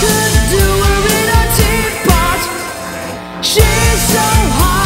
couldn't do her in a teapot. She's so hot.